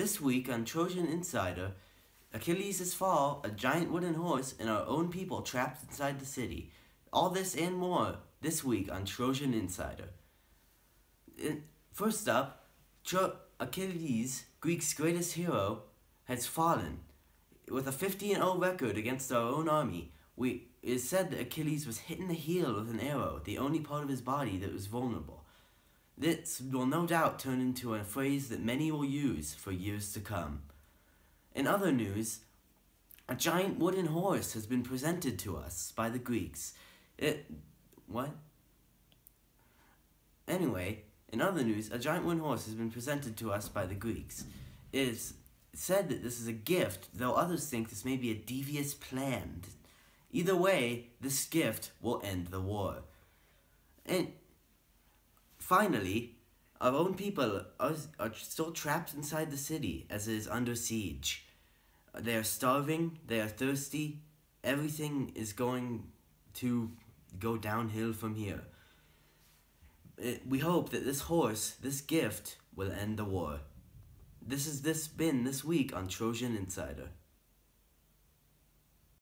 This week on Trojan Insider, Achilles' fall, a giant wooden horse, and our own people trapped inside the city. All this and more this week on Trojan Insider. First up, Tro- Achilles, Greek's greatest hero, has fallen. With a 50 0 record against our own army, we, it is said that Achilles was hit in the heel with an arrow, the only part of his body that was vulnerable. This will no doubt turn into a phrase that many will use for years to come. In other news, a giant wooden horse has been presented to us by the Greeks. It. What? Anyway, in other news, a giant wooden horse has been presented to us by the Greeks. It is said that this is a gift, though others think this may be a devious plan. Either way, this gift will end the war. And finally, our own people are, are still trapped inside the city as it is under siege. They are starving, they are thirsty, everything is going to go downhill from here. It, we hope that this horse, this gift, will end the war. This has this been this week on Trojan Insider.